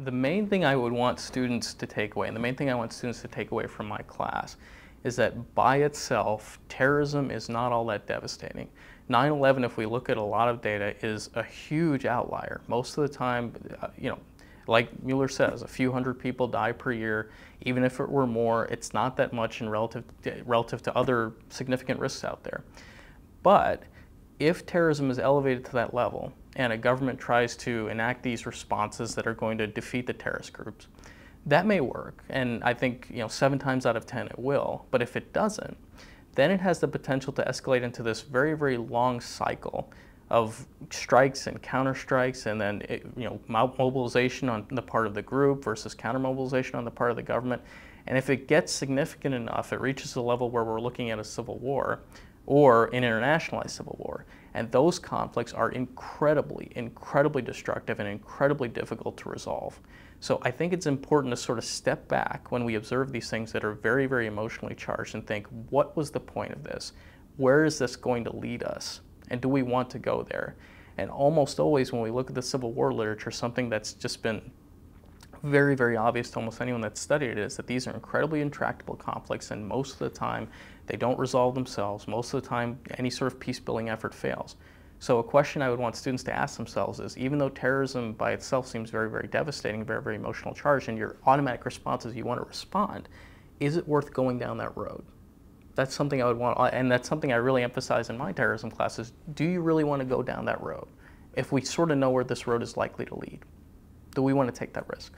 The main thing I would want students to take away, and the main thing I want students to take away from my class, is that by itself, terrorism is not all that devastating. 9-11, if we look at a lot of data, is a huge outlier. Most of the time, uh, you know, like Mueller says, a few hundred people die per year. Even if it were more, it's not that much in relative, relative to other significant risks out there. But if terrorism is elevated to that level and a government tries to enact these responses that are going to defeat the terrorist groups, that may work. And I think you know seven times out of ten it will. But if it doesn't, then it has the potential to escalate into this very, very long cycle of strikes and counter strikes and then it, you know mobilization on the part of the group versus counter mobilization on the part of the government and if it gets significant enough it reaches a level where we're looking at a civil war or an internationalized civil war. And those conflicts are incredibly, incredibly destructive and incredibly difficult to resolve. So I think it's important to sort of step back when we observe these things that are very, very emotionally charged and think, what was the point of this? Where is this going to lead us? And do we want to go there? And almost always when we look at the Civil War literature, something that's just been very, very obvious to almost anyone that's studied it is that these are incredibly intractable conflicts and most of the time they don't resolve themselves. Most of the time any sort of peace building effort fails. So a question I would want students to ask themselves is even though terrorism by itself seems very, very devastating, very, very emotional charge, and your automatic response is you want to respond, is it worth going down that road? That's something I would want, uh, and that's something I really emphasize in my terrorism classes. Do you really want to go down that road? If we sort of know where this road is likely to lead, do we want to take that risk?